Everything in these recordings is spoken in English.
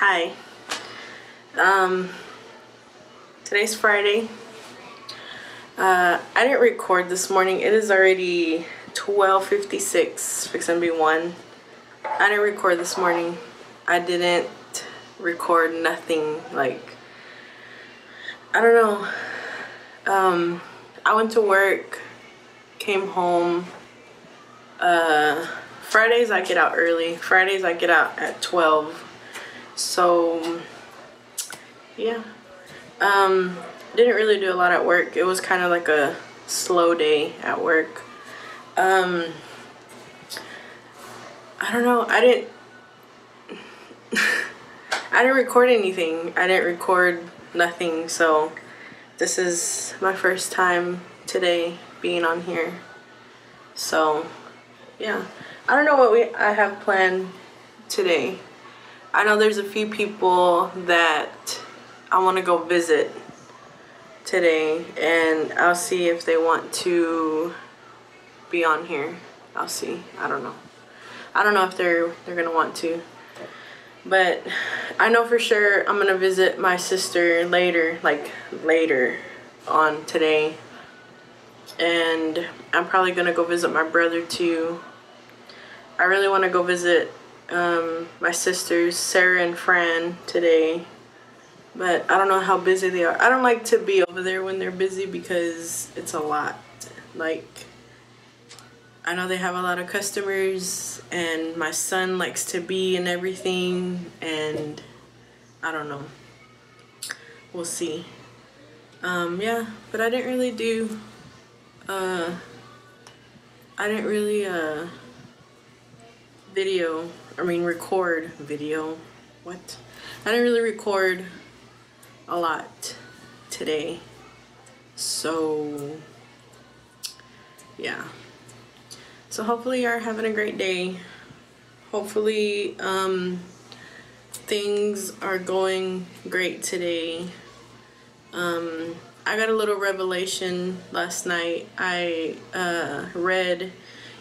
Hi. Um, today's Friday. Uh, I didn't record this morning. It is already 12.56, fixing to be 1. I didn't record this morning. I didn't record nothing. Like, I don't know. Um, I went to work, came home. Uh, Fridays I get out early. Fridays I get out at 12 so yeah. Um didn't really do a lot at work. It was kind of like a slow day at work. Um i don't know. I didn't i didn't record anything. I didn't record nothing. So this is my first time today being on here. So yeah. I don't know what we i have planned today I know there's a few people that I want to go visit today and I'll see if they want to be on here. I'll see. I don't know. I don't know if they're they're going to want to. But I know for sure I'm going to visit my sister later, like later on today. And I'm probably going to go visit my brother too. I really want to go visit um, my sisters, Sarah and Fran, today. But I don't know how busy they are. I don't like to be over there when they're busy because it's a lot. Like, I know they have a lot of customers and my son likes to be in everything and I don't know. We'll see. Um, yeah, but I didn't really do, uh, I didn't really, uh, video I mean record video. What? I didn't really record a lot today. So yeah. So hopefully you're having a great day. Hopefully um, things are going great today. Um, I got a little revelation last night. I uh, read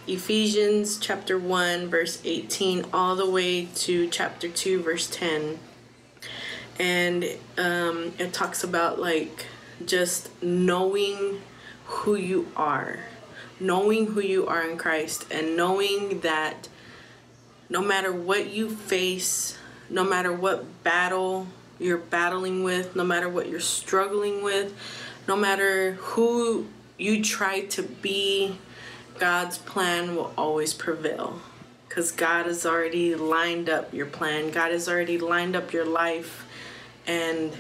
Ephesians chapter 1 verse 18 all the way to chapter 2 verse 10 and um, it talks about like just knowing who you are knowing who you are in Christ and knowing that no matter what you face no matter what battle you're battling with no matter what you're struggling with no matter who you try to be God's plan will always prevail because God has already lined up your plan. God has already lined up your life and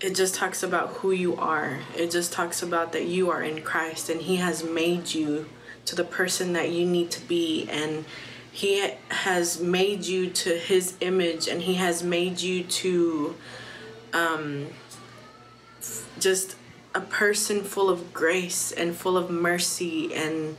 it just talks about who you are. It just talks about that you are in Christ and he has made you to the person that you need to be and he has made you to his image and he has made you to um, just a person full of grace and full of mercy and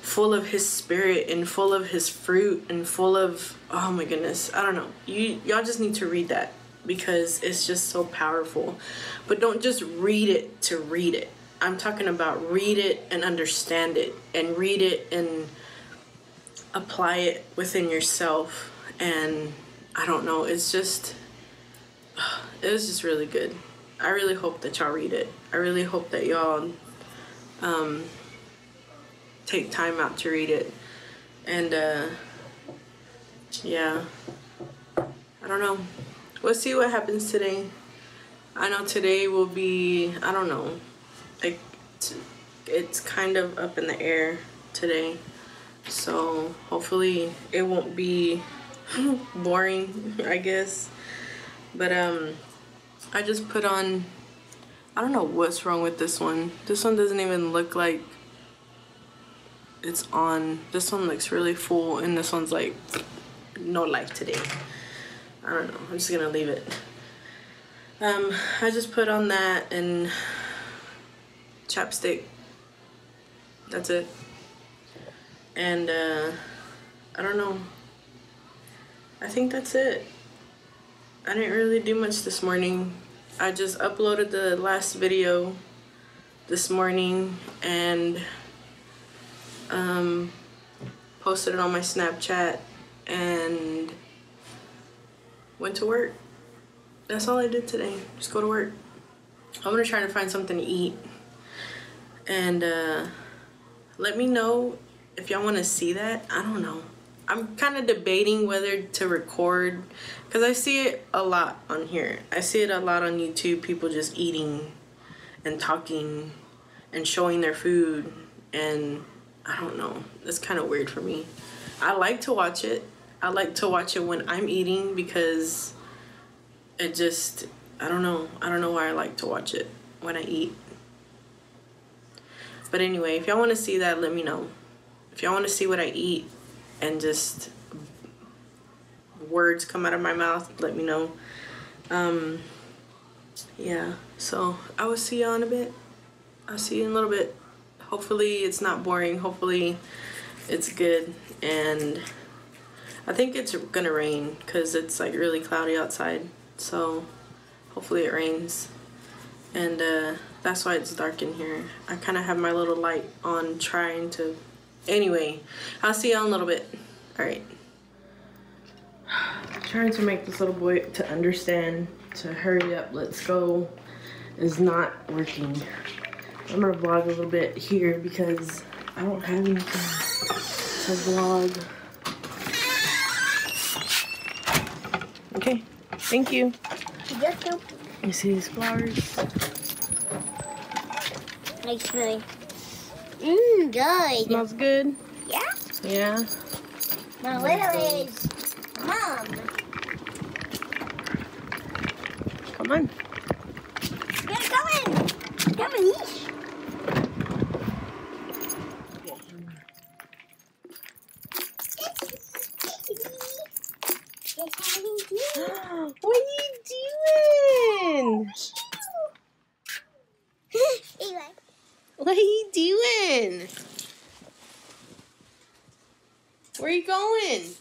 full of his spirit and full of his fruit and full of oh my goodness i don't know. You y'all just need to read that because it's just so powerful. But don't just read it to read it. I'm talking about read it and understand it and read it and apply it within yourself. And i don't know it's just it was just really good I really hope that y'all read it. I really hope that y'all um, take time out to read it. And uh, yeah, I don't know. We'll see what happens today. I know today will be, I don't know, like it's kind of up in the air today. So hopefully it won't be boring, I guess. But um I just put on, I don't know what's wrong with this one. This one doesn't even look like it's on. This one looks really full and this one's like no life today. I don't know, I'm just gonna leave it. Um, I just put on that and chapstick. That's it. And uh, I don't know. I think that's it. I didn't really do much this morning. I just uploaded the last video this morning and um, posted it on my Snapchat and went to work. That's all I did today. Just go to work. I'm gonna try to find something to eat. And uh, let me know if y'all want to see that. I don't know. I'm kind of debating whether to record because I see it a lot on here. I see it a lot on YouTube. People just eating and talking and showing their food. And I don't know. It's kind of weird for me. I like to watch it. I like to watch it when I'm eating because it just, I don't know. I don't know why I like to watch it when I eat. But anyway, if y'all want to see that, let me know. If y'all want to see what I eat and just words come out of my mouth, let me know. Um, yeah, so I will see y'all in a bit. I'll see you in a little bit. Hopefully it's not boring. Hopefully it's good. And I think it's gonna rain because it's like really cloudy outside. So hopefully it rains. And uh, that's why it's dark in here. I kind of have my little light on trying to... Anyway, I'll see y'all in a little bit. Alright. Trying to make this little boy to understand to hurry up, let's go, is not working. I'm gonna vlog a little bit here because I don't have anything to vlog. Okay, thank you. You see these flowers? Nice smelling. Mmm, good. Smells good? Yeah? Yeah. My little is mom. Come on. Get going. Come on, eat. what are you doing? What are you doing? Where are you going?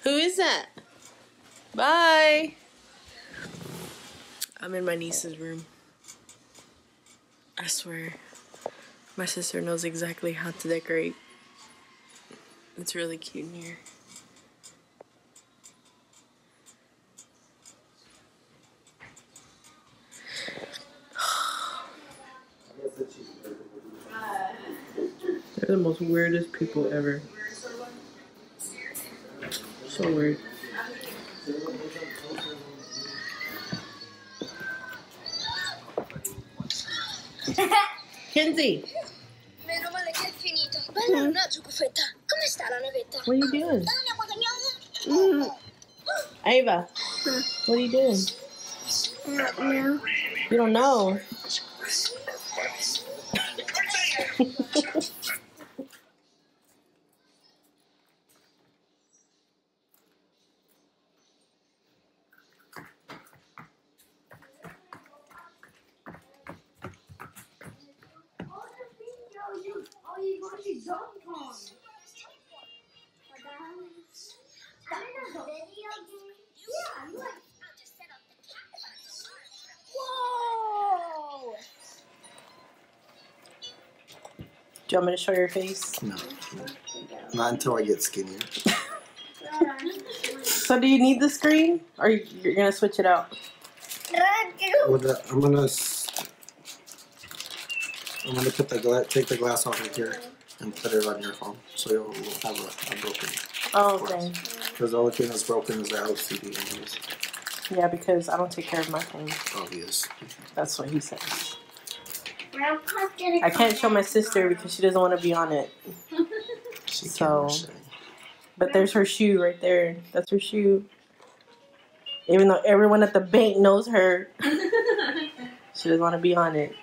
Who is that? Bye. I'm in my niece's room. I swear. My sister knows exactly how to decorate. It's really cute in here. They're the most weirdest people ever. So weird. Kenzie, Meno male che è finito. Bella una zucchetta. Come sta la navetta? what are you doing? Mm. Ava, what are you doing? You don't know. Do you want me to show your face? No. Not until I get skinnier. So do you need the screen? Or you're gonna switch it out? With the, I'm gonna s- I'm gonna put the gla- take the glass off of here and put it on your phone, so you'll you'll have a, a broken. Oh, okay. Because the only thing that's broken is the LCD. Anyways. Yeah, because I don't take care of my phone. Obvious. That's what he says. I can't show my sister because she doesn't want to be on it. So- But there's her shoe right there. That's her shoe. Even though everyone at the bank knows her, she doesn't want to be on it.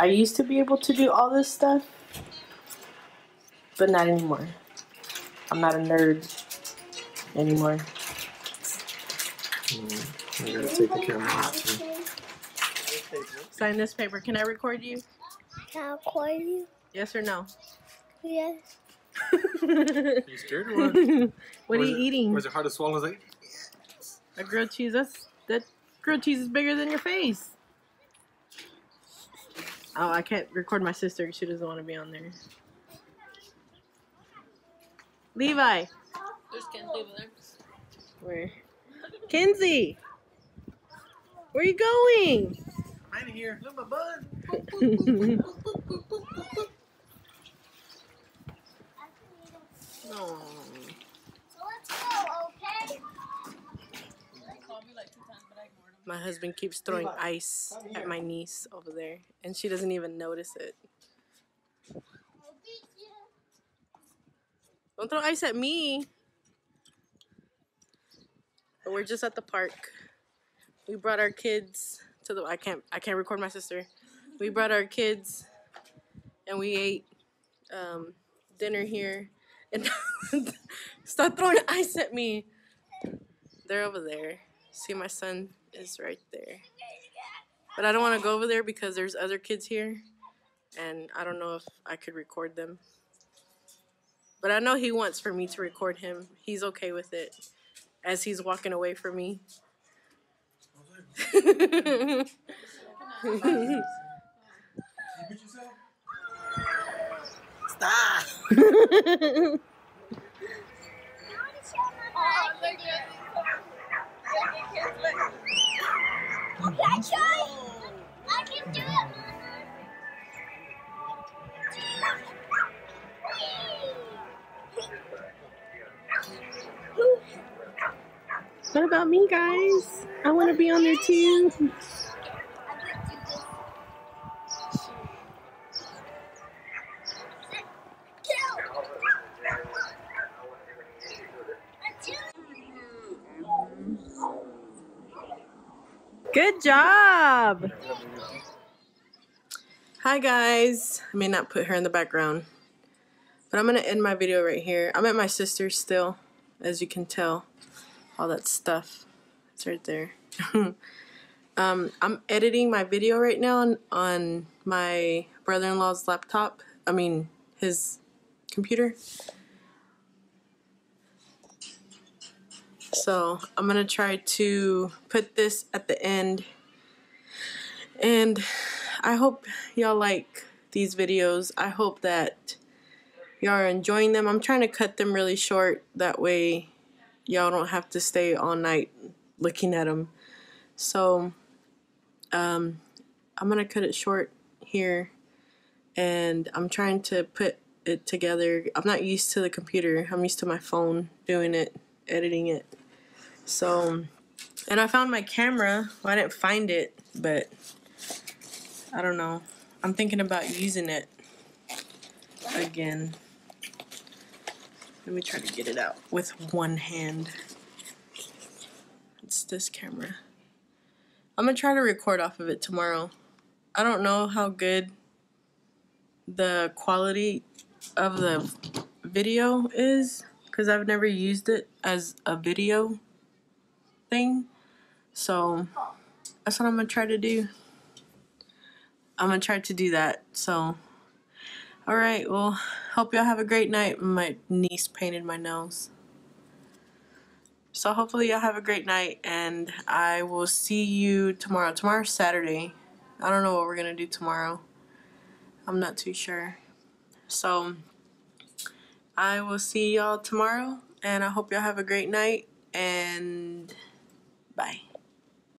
I used to be able to do all this stuff, but not anymore. I'm not a nerd anymore. Mm, I gotta take the camera off too. Sign this paper. Can I record you? Can I'll call you. Yes or no? Yes. You scared or what? what are you it- eating? Was it hard to swallow? Like, A grilled cheese. That's that. grilled cheese is bigger than your face. Oh, I can't record my sister. She doesn't want to be on there. Levi. There's Ken over there. Where? Kenzie. Where are you going? I'm here. Look my bud. Aw. So let's go, okay? Called me like two times, but I ignored him. My husband keeps throwing ice at my niece over there, and she doesn't even notice it. I'll beat you. Don't throw ice at me. But we're just at the park. We brought our kids to the. I can't. I can't record my sister. We brought our kids, and we ate um, dinner here. And stop throwing ice at me. They're over there. See, my son is right there. But I don't want to go over there because there's other kids here, and I don't know if I could record them. But I know he wants for me to record him. He's okay with it as he's walking away from me. Stop. Oh, look at Okay, I try. I what about me, guys? I want to be on there too. Good job. Hi, guys. I may not put her in the background, but I'm going to end my video right here. I'm at my sister's still, as you can tell. All that stuff. It's right there. um, I'm editing my video right now on, on my brother-in-law's laptop. I mean, his computer. So I'm gonna try to put this at the end. And I hope y'all like these videos. I hope that y'all are enjoying them. I'm trying to cut them really short. That way y'all don't have to stay all night looking at them. So um, I'm gonna cut it short here. And I'm trying to put it together. I'm not used to the computer. I'm used to my phone doing it, editing it. So, and I found my camera. Well, I didn't find it, but I don't know. I'm thinking about using it again. Let me try to get it out with one hand. It's this camera. I'm gonna try to record off of it tomorrow. I don't know how good the quality of the video is because I've never used it as a video thing. So that's what I'm gonna try to do. I'm gonna try to do that. So, all right. Well, hope y'all have a great night. My niece painted my nose. So hopefully y'all have a great night, and I will see you tomorrow. Tomorrow's Saturday. I don't know what we're gonna do tomorrow. I'm not too sure. So I will see y'all tomorrow, and I hope y'all have a great night. And bye.